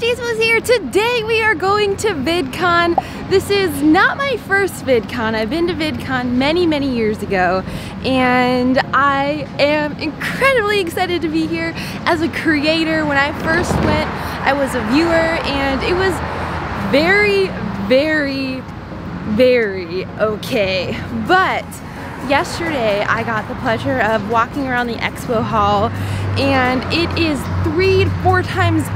was here. Today we are going to VidCon. This is not my first VidCon. I've been to VidCon many, many years ago and I am incredibly excited to be here as a creator. When I first went, I was a viewer and it was very, very, very okay. But yesterday I got the pleasure of walking around the expo hall and it is three, four times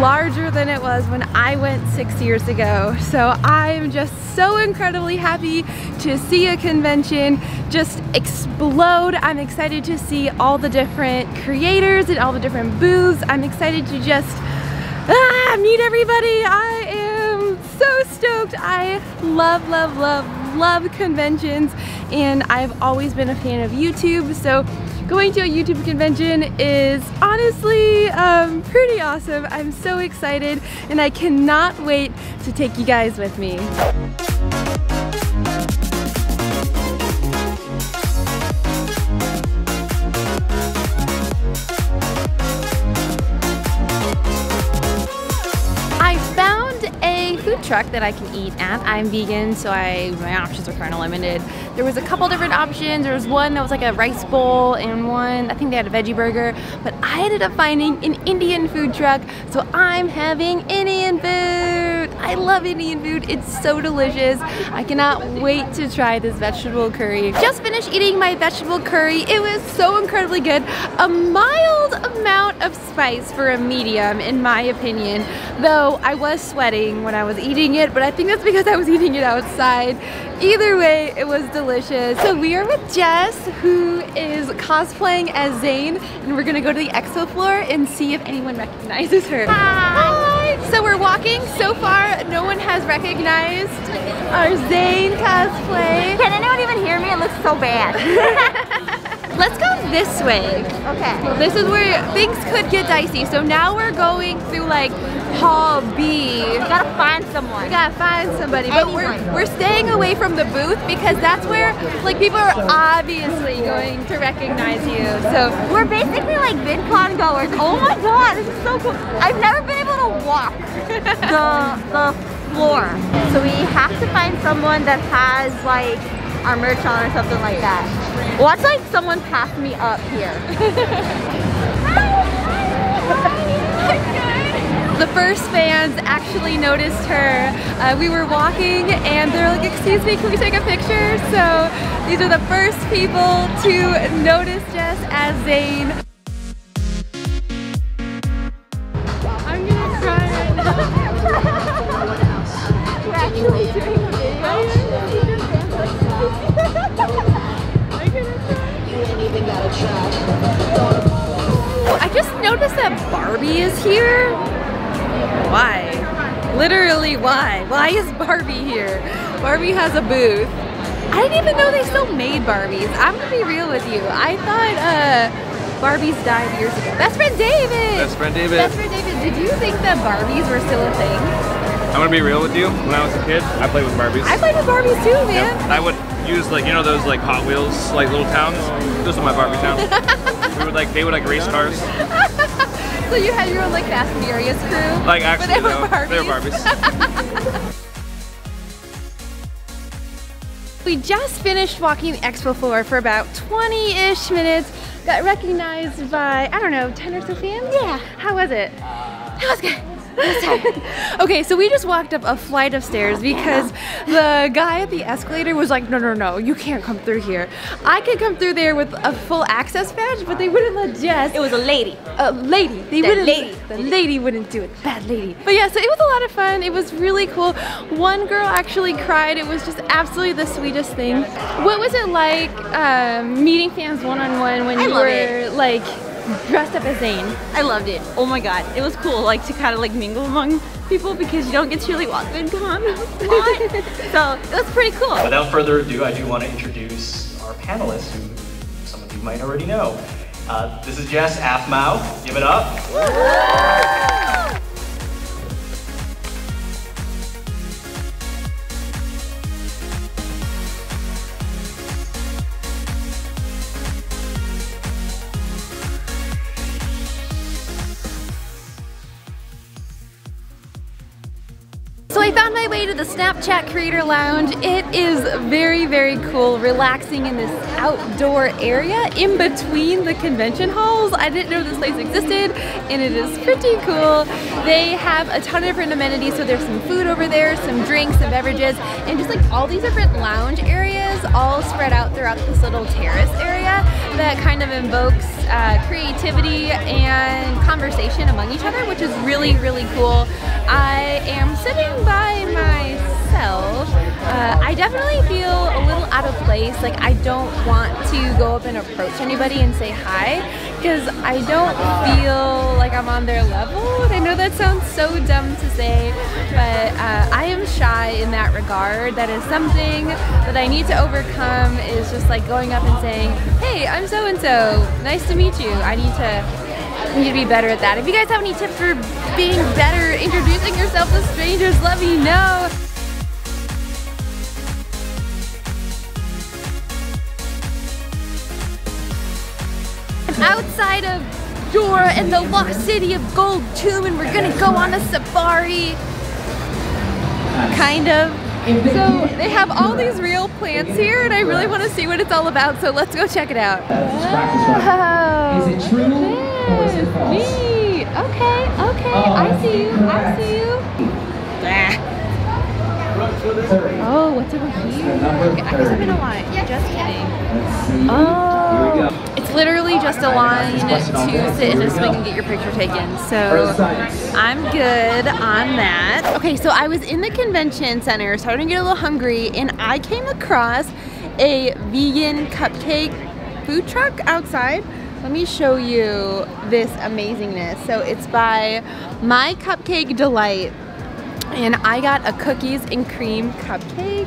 larger than it was when I went six years ago. So I'm just so incredibly happy to see a convention just explode. I'm excited to see all the different creators and all the different booths. I'm excited to just ah, meet everybody. I am so stoked. I love, love, love, love conventions and I've always been a fan of YouTube. So going to a YouTube convention is honestly um, pretty awesome. I'm so excited and I cannot wait to take you guys with me. Truck that I can eat at. I'm vegan, so I my options are kind of limited. There was a couple different options. There was one that was like a rice bowl and one, I think they had a veggie burger, but I ended up finding an Indian food truck, so I'm having Indian food. I love Indian food. It's so delicious. I cannot wait to try this vegetable curry. Just finished eating my vegetable curry. It was so incredibly good. A mild amount of spice for a medium, in my opinion, though I was sweating when I was eating it, but I think that's because I was eating it outside. Either way, it was delicious. So we are with Jess, who is cosplaying as Zane, and we're gonna go to the expo floor and see if anyone recognizes her. Hi! So we're walking. So far, no one has recognized our Zane cosplay. Can anyone even hear me? It looks so bad. Let's go this way. Okay. This is where things could get dicey. So now we're going through like Hall B. We gotta find someone. We gotta find somebody. But we're we're staying away from the booth because that's where like people are obviously going to recognize you. So we're basically like VidCon goers. Oh my god, this is so cool. I've never been walk the the floor. So we have to find someone that has like our merch on or something like that. Watch like someone pass me up here. the first fans actually noticed her. Uh, we were walking and they're like, excuse me, can we take a picture? So these are the first people to notice Jess as Zane. Barbie is here. Why? Literally why? Why is Barbie here? Barbie has a booth. I didn't even know they still made Barbies. I'm gonna be real with you. I thought uh, Barbies died years ago. Best friend David! Best friend David. Best friend David, did you think that Barbies were still a thing? I'm gonna be real with you. When I was a kid, I played with Barbies. I played with Barbies too, man. Yep. I would use like, you know those like Hot Wheels, like little towns? Those are my Barbie towns. we would like, they would like race cars. So you had your own like Fast and Furious crew? Like actually, they were no, Barbies. they were Barbies. we just finished walking the expo floor for about 20-ish minutes. Got recognized by, I don't know, 10 or so fans? Yeah. How was it? Uh, that was good. okay, so we just walked up a flight of stairs because the guy at the escalator was like, no, no, no, you can't come through here. I could come through there with a full access badge, but they wouldn't let Jess. It was a lady. A lady. They the wouldn't. Lady. The lady wouldn't do it. Bad lady. But yeah, so it was a lot of fun. It was really cool. One girl actually cried. It was just absolutely the sweetest thing. What was it like um, meeting fans one on one when I you were it. like dressed up as Zane. I loved it. Oh my god, it was cool like to kind of like mingle among people because you don't get to really walk VidCon so it was pretty cool. Without further ado, I do want to introduce our panelists who some of you might already know. Uh, this is Jess Aphmau. Give it up. I found my way to the Snapchat Creator Lounge. It is very, very cool, relaxing in this outdoor area in between the convention halls. I didn't know this place existed, and it is pretty cool. They have a ton of different amenities, so there's some food over there, some drinks, some beverages, and just like all these different lounge areas all spread out throughout this little terrace area that kind of invokes uh, creativity and conversation among each other, which is really, really cool. I am sitting by myself. Uh, I definitely feel a little out of place. Like I don't want to go up and approach anybody and say hi because I don't feel like I'm on their level. I know that sounds so dumb to say, but uh, I am shy in that regard. That is something that I need to overcome is just like going up and saying, hey, I'm so and so. Nice to meet you. I need to need to be better at that. If you guys have any tips for being better introducing yourself to strangers, let me know. Outside of Dora and the lost city of Gold Tomb and we're gonna go on a safari. Kind of. So they have all these real plants here and I really want to see what it's all about so let's go check it out. Wow. Is it true or is it false? Neat. Okay, okay. Oh, I see you. I see you. Oh, what's over here? I guess I'm in a 30. line. Just kidding. Oh. Here we go. It's literally just a line to sit in a swing and get your picture taken. So I'm good on that. Okay, so I was in the convention center, starting to get a little hungry, and I came across a vegan cupcake food truck outside. Let me show you this amazingness. So it's by My Cupcake Delight, and I got a cookies and cream cupcake.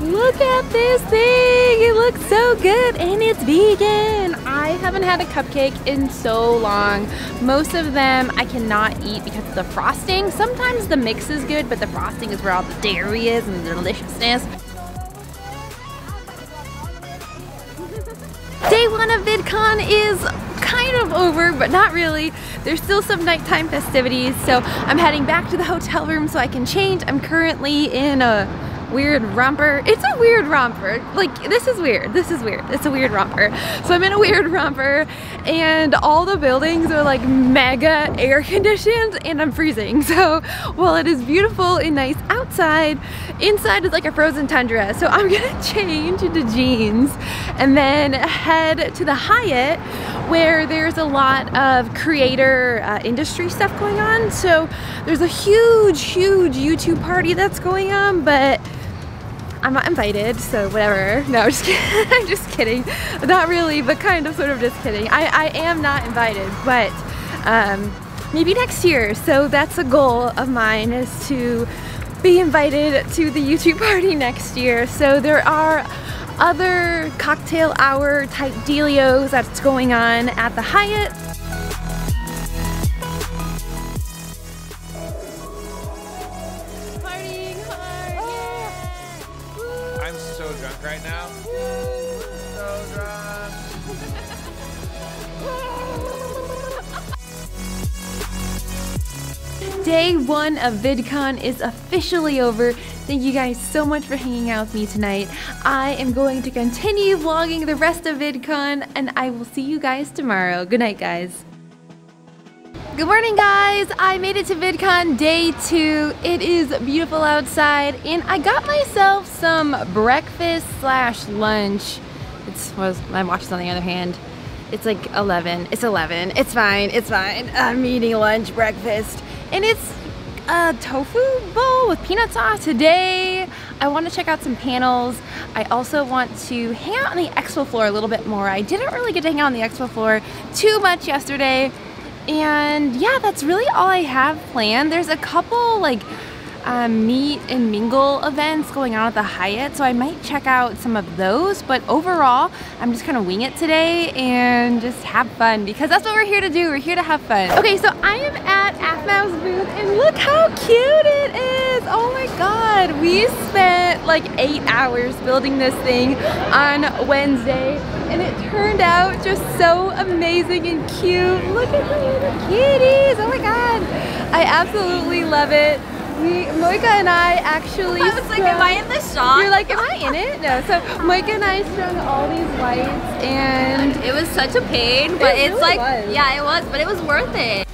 Look at this thing! It looks so good and it's vegan! I haven't had a cupcake in so long. Most of them I cannot eat because of the frosting. Sometimes the mix is good, but the frosting is where all the dairy is and the deliciousness. Day one of VidCon is kind of over, but not really. There's still some nighttime festivities, so I'm heading back to the hotel room so I can change. I'm currently in a weird romper. It's a weird romper. Like, this is weird. This is weird. It's a weird romper. So I'm in a weird romper, and all the buildings are like mega air conditioned, and I'm freezing. So while it is beautiful and nice outside, inside is like a frozen tundra. So I'm gonna change into jeans and then head to the Hyatt where there's a lot of creator uh, industry stuff going on. So there's a huge, huge YouTube party that's going on, but I'm not invited, so whatever. No, I'm just kidding. I'm just kidding. Not really, but kind of, sort of, just kidding. I, I am not invited, but um, maybe next year. So that's a goal of mine is to be invited to the YouTube party next year. So there are other cocktail hour type dealios that's going on at the Hyatt. Day one of VidCon is officially over. Thank you guys so much for hanging out with me tonight. I am going to continue vlogging the rest of VidCon and I will see you guys tomorrow. Good night, guys. Good morning, guys. I made it to VidCon day two. It is beautiful outside and I got myself some breakfast slash lunch. It was my watch is on the other hand. It's like 11. It's 11. It's fine. It's fine. I'm eating lunch, breakfast. And it's a tofu bowl with peanut sauce. Today, I want to check out some panels. I also want to hang out on the expo floor a little bit more. I didn't really get to hang out on the expo floor too much yesterday. And yeah, that's really all I have planned. There's a couple like um, meet and mingle events going on at the Hyatt, so I might check out some of those. But overall, I'm just of wing it today and just have fun because that's what we're here to do. We're here to have fun. Okay, so I am at Aphmau's booth and look how cute it is. Oh my God, we spent like eight hours building this thing on Wednesday and it turned out just so amazing and cute. Look at the little kitties. Oh my God. I absolutely love it. We, Moika and I actually I was like, strung- am I in the shot? You're like, am I in it? No. So Moika and I strung all these lights and it was such a pain, but It it's really like, was. yeah, it was, but it was worth it.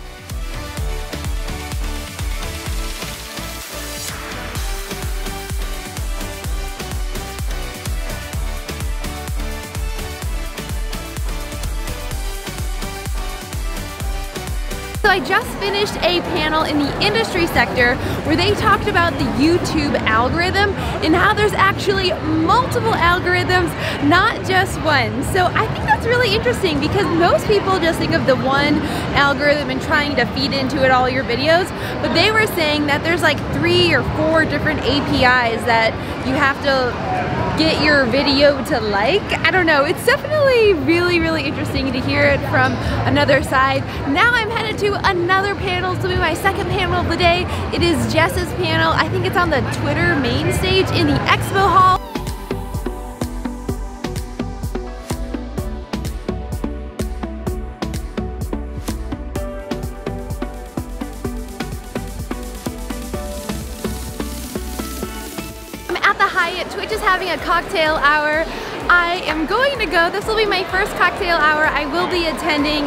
I just finished a panel in the industry sector where they talked about the YouTube algorithm and how there's actually multiple algorithms, not just one. So I think that's really interesting because most people just think of the one algorithm and trying to feed into it all your videos, but they were saying that there's like three or four different APIs that you have to get your video to like. I don't know, it's definitely really, really interesting to hear it from another side. Now I'm headed to another panel, this will be my second panel of the day. It is Jess's panel. I think it's on the Twitter main stage in the expo hall. Twitch is having a cocktail hour. I am going to go. This will be my first cocktail hour I will be attending.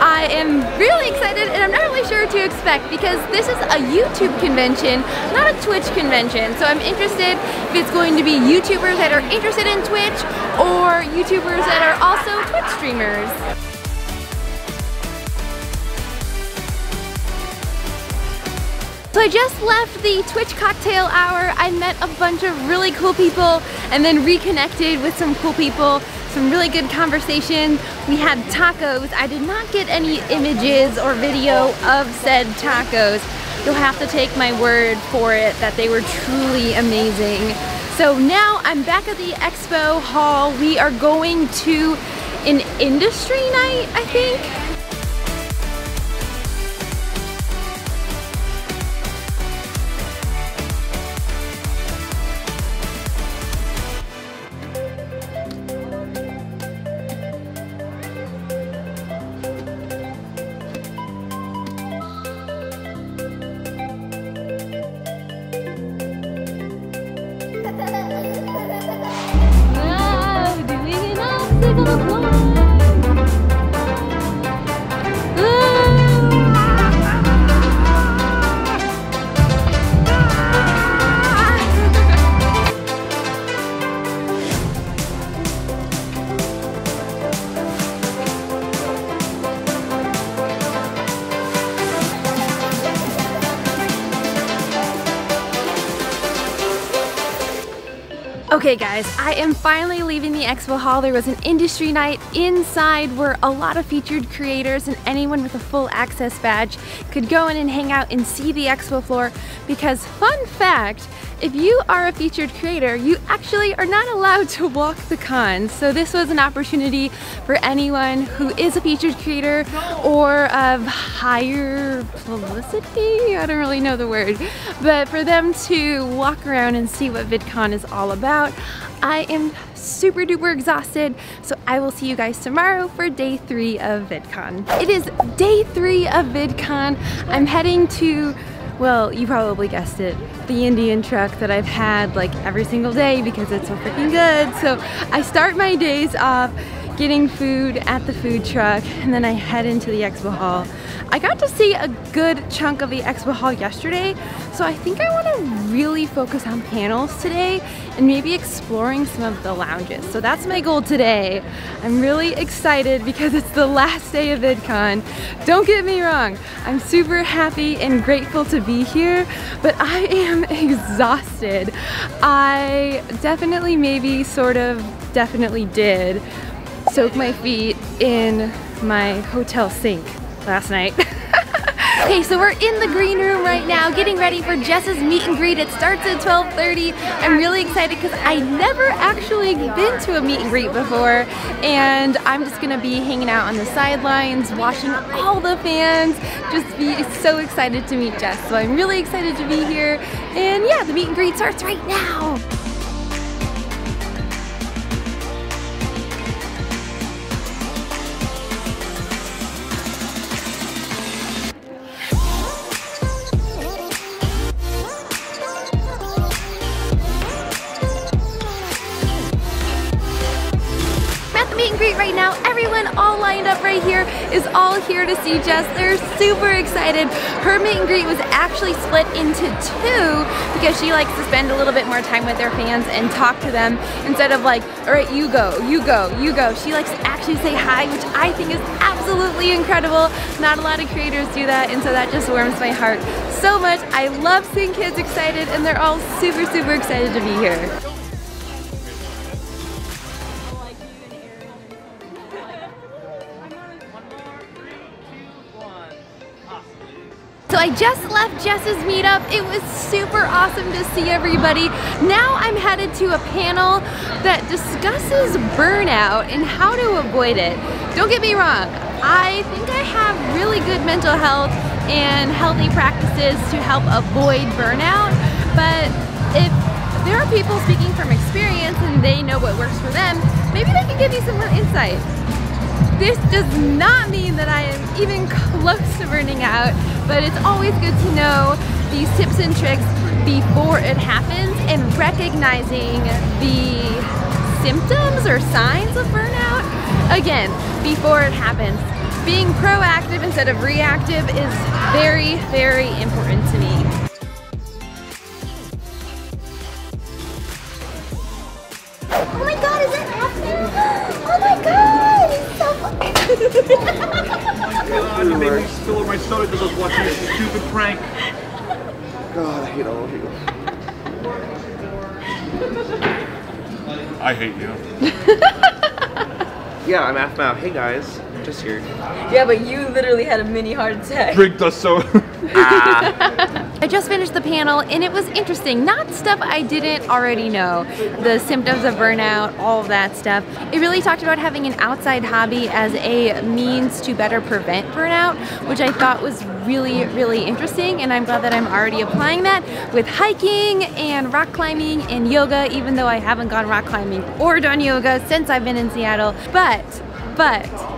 I am really excited and I'm not really sure what to expect because this is a YouTube convention, not a Twitch convention. So I'm interested if it's going to be YouTubers that are interested in Twitch or YouTubers that are also Twitch streamers. So I just left the Twitch cocktail hour. I met a bunch of really cool people and then reconnected with some cool people, some really good conversation. We had tacos. I did not get any images or video of said tacos. You'll have to take my word for it that they were truly amazing. So now I'm back at the expo hall. We are going to an industry night, I think. Okay guys, I am finally leaving the expo hall. There was an industry night inside where a lot of featured creators and anyone with a full access badge could go in and hang out and see the expo floor because fun fact, if you are a featured creator, you actually are not allowed to walk the con. So this was an opportunity for anyone who is a featured creator or of higher publicity, I don't really know the word, but for them to walk around and see what VidCon is all about. I am super duper exhausted, so I will see you guys tomorrow for day three of VidCon. It is day three of VidCon. I'm heading to well, you probably guessed it, the Indian truck that I've had like every single day because it's so freaking good. So I start my days off getting food at the food truck and then I head into the expo hall. I got to see a good chunk of the expo hall yesterday, so I think I want to really focus on panels today and maybe exploring some of the lounges. So that's my goal today. I'm really excited because it's the last day of VidCon. Don't get me wrong, I'm super happy and grateful to be here, but I am exhausted. I definitely, maybe, sort of, definitely did soak my feet in my hotel sink last night. Okay, so we're in the green room right now, getting ready for Jess's meet and greet. It starts at 12.30. I'm really excited because I never actually been to a meet and greet before, and I'm just gonna be hanging out on the sidelines, watching all the fans, just be so excited to meet Jess. So I'm really excited to be here, and yeah, the meet and greet starts right now. All here to see Jess. They're super excited. Her meet and greet was actually split into two because she likes to spend a little bit more time with their fans and talk to them instead of like, all right, you go, you go, you go. She likes to actually say hi, which I think is absolutely incredible. Not a lot of creators do that, and so that just warms my heart so much. I love seeing kids excited, and they're all super, super excited to be here. I just left Jess's meetup. It was super awesome to see everybody. Now I'm headed to a panel that discusses burnout and how to avoid it. Don't get me wrong, I think I have really good mental health and healthy practices to help avoid burnout, but if there are people speaking from experience and they know what works for them, maybe they can give you some more insight. This does not mean that I am even close to burning out, but it's always good to know these tips and tricks before it happens and recognizing the symptoms or signs of burnout, again, before it happens. Being proactive instead of reactive is very, very important my soda because I was watching this stupid prank. God, I hate all of you. I hate you. Yeah, I'm Aphmau. Hey guys, just here. Yeah, but you literally had a mini heart attack. Drink the soda. I just finished the panel and it was interesting. Not stuff I didn't already know. The symptoms of burnout, all of that stuff. It really talked about having an outside hobby as a means to better prevent burnout, which I thought was really, really interesting. And I'm glad that I'm already applying that with hiking and rock climbing and yoga, even though I haven't gone rock climbing or done yoga since I've been in Seattle. But, but,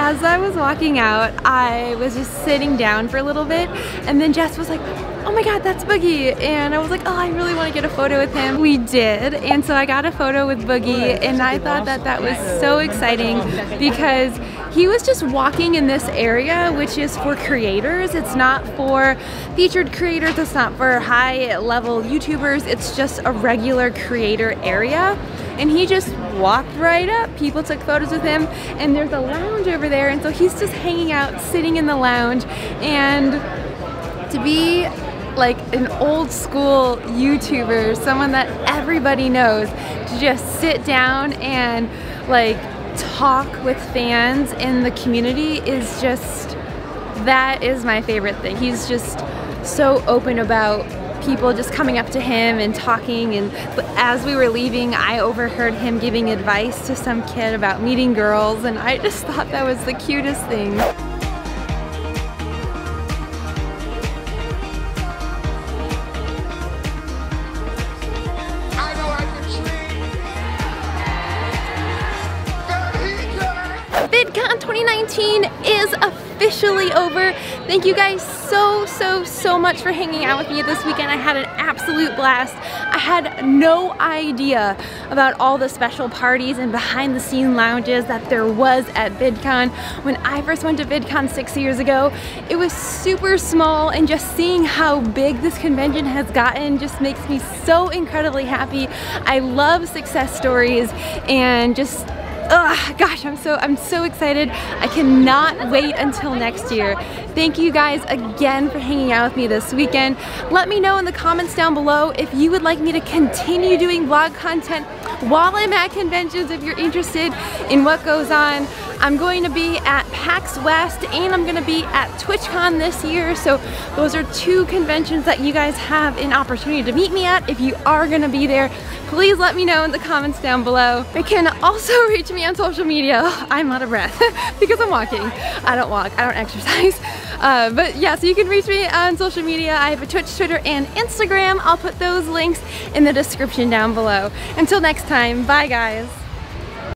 as I was walking out, I was just sitting down for a little bit, and then Jess was like, oh my god, that's Boogie. And I was like, oh, I really want to get a photo with him. We did, and so I got a photo with Boogie, and I thought that that was so exciting because he was just walking in this area, which is for creators. It's not for featured creators, it's not for high level YouTubers, it's just a regular creator area and he just walked right up. People took photos with him, and there's a lounge over there, and so he's just hanging out, sitting in the lounge, and to be like an old school YouTuber, someone that everybody knows, to just sit down and like talk with fans in the community is just that is my favorite thing. He's just so open about people just coming up to him and talking and as we were leaving I overheard him giving advice to some kid about meeting girls and I just thought that was the cutest thing. VidCon 2019 is officially over. Thank you guys so, so, so much for hanging out with me this weekend. I had an absolute blast. I had no idea about all the special parties and behind the scene lounges that there was at VidCon. When I first went to VidCon six years ago, it was super small and just seeing how big this convention has gotten just makes me so incredibly happy. I love success stories and just Ugh, gosh, I'm so I'm so excited. I cannot wait until next year. Thank you guys again for hanging out with me this weekend. Let me know in the comments down below if you would like me to continue doing vlog content while I'm at conventions if you're interested in what goes on. I'm going to be at PAX West and I'm going to be at TwitchCon this year. So those are two conventions that you guys have an opportunity to meet me at. If you are going to be there, please let me know in the comments down below. You can also reach me on social media. I'm out of breath because I'm walking. I don't walk, I don't exercise. Uh, but yeah, so you can reach me on social media. I have a Twitch, Twitter, and Instagram. I'll put those links in the description down below. Until next time, bye guys.